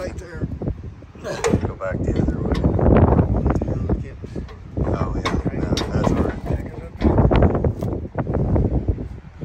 tight there. Go back the